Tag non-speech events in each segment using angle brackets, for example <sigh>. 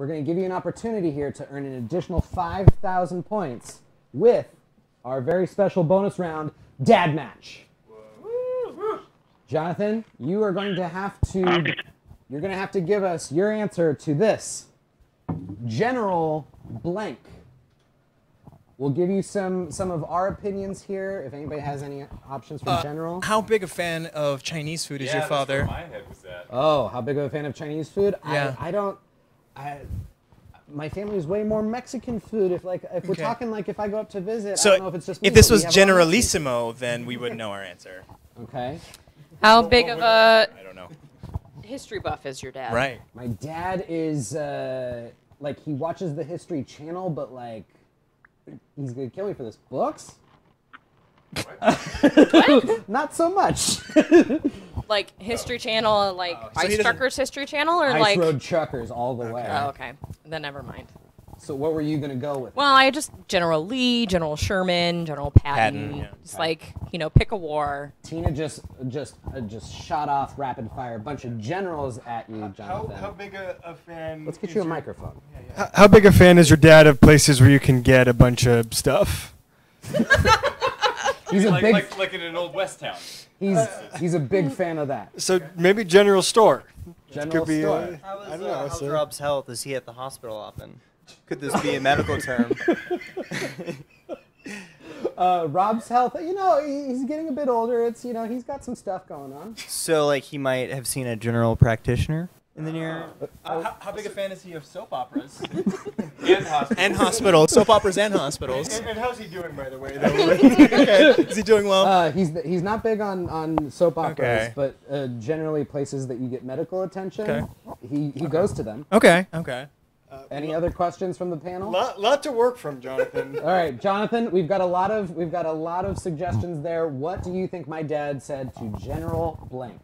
we're going to give you an opportunity here to earn an additional 5,000 points with our very special bonus round, Dad Match. Jonathan, you are going to have to you're going to have to give us your answer to this. General blank. We'll give you some some of our opinions here. If anybody has any options for Uh, general. How big a fan of Chinese food is Yeah, your that's where father? my head was at. Oh, how big of a fan of Chinese food? Yeah. I, I don't. I, my family is way more Mexican food. If like if we're Okay. talking like if I go up to visit, I don't know if it's just me, if this was have a lot of Mexican- Generalissimo, then we would know our answer. Okay. How big of a I don't know. history buff is your dad? Right. My dad is uh, like he watches the History Channel, but like he's gonna kill me for this. Books? <laughs> Not so much. <laughs> Like History Channel, like Oh, so he Ice doesn't- Truckers History Channel, or Ice like? Road Truckers all the way. Oh, okay. Then never mind. So what were you gonna go with? Well, I just General Lee, General Sherman, General Patton. Patton, yeah. Just like you know, pick a war. Tina just just uh, just shot off rapid fire a bunch of generals at you, How, Jonathan. how big a, a fan? Let's get is you a your- microphone. How, how big a fan is your dad of places where you can get a bunch of stuff? <laughs> <laughs> He's a Like, big like, like in an old West town. He's he's a big fan of that. So maybe general store. General Could be. store. Uh, How I don't uh, know. how's so- Rob's health? Is he at the hospital often? Could this be a medical term? <laughs> Uh, Rob's health, you know, he's getting a bit older. It's you know, he's got some stuff going on. so, like, he might have seen a general practitioner in the near. Uh, how, how big a fan is he of soap operas <laughs> And hospital. and hospitals? Soap operas and hospitals. And, and how's he doing, by the way? <laughs> Okay. Is he doing well? Uh, he's he's not big on, on soap operas, Okay. but uh, generally places that you get medical attention, Okay. he he goes to them. okay. Okay. Any other questions from the panel? lot, lot to work from, Jonathan. <laughs> All right, Jonathan, we've got a lot of we've got a lot of suggestions there. What do you think my dad said to General Blank?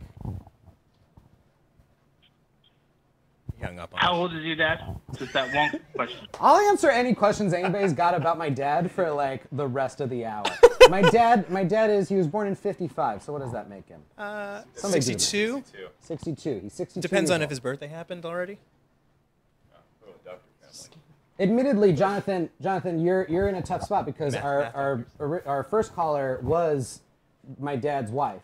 He hung up on How us. old is your dad? Just that one question. <laughs> I'll answer any questions anybody's got about my dad for like the rest of the hour. My dad, my dad is he was born in '55. So what does that make him? Uh, Somebody do the math. 62. 62. He's 62. Depends years on if his birthday happened already. Doctor family. Admittedly, Jonathan, Jonathan, you're you're in a tough spot because Math- our, math our our our first caller was my dad's wife.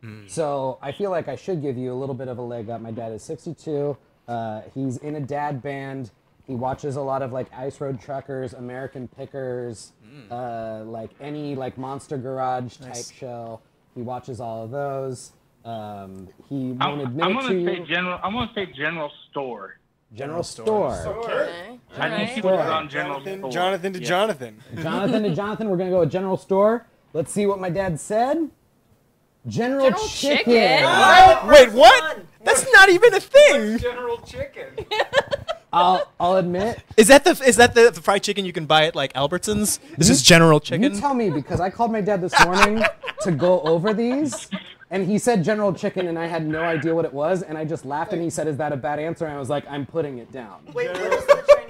Hmm. So I feel like I should give you a little bit of a leg up. My dad is 62. Uh, he's in a dad band. He watches a lot of like Ice Road Truckers, American Pickers, Hmm. uh, like any like Monster Garage type Nice. show. He watches all of those. Um, he won't I'm, admit I'm gonna to say you. general. I'm gonna say general store. General Store. Store. Okay. I think Alright. people Store. on general Jonathan, store. Jonathan to Yeah. Jonathan. <laughs> Jonathan to Jonathan, we're gonna go with General Store. Let's see what my dad said. General, General Chicken. Chicken? Wait, what? That's not even a thing. General Chicken. <laughs> I'll, I'll admit. Is that the is that the, the fried chicken you can buy at like Albertsons? This is General Chicken. You tell me because I called my dad this morning to go over these, and he said General Chicken, and I had no idea what it was, and I just laughed, and he said, "Is that a bad answer?" And I was like, "I'm putting it down." Wait, what is the